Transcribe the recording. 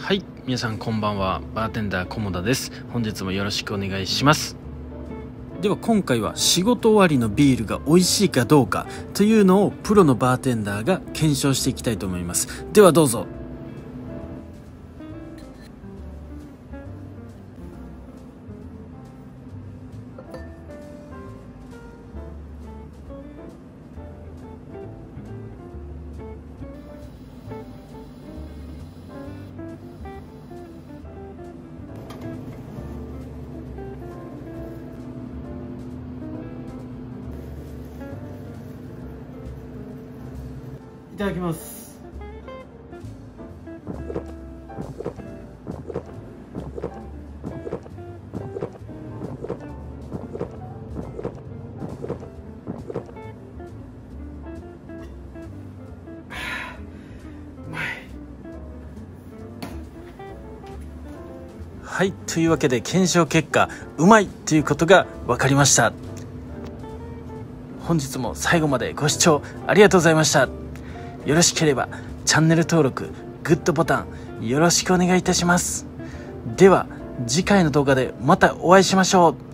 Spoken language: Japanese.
はい皆さんこんばんは。バーテンダー菰田です。本日もよろしくお願いします。では今回は仕事終わりのビールが美味しいかどうかというのをプロのバーテンダーが検証していきたいと思います。ではどうぞ。ただきます。はいというわけで検証結果うまいということが分かりました。本日も最後までご視聴ありがとうございました。よろしければチャンネル登録グッドボタンよろしくお願いいたします。では次回の動画でまたお会いしましょう。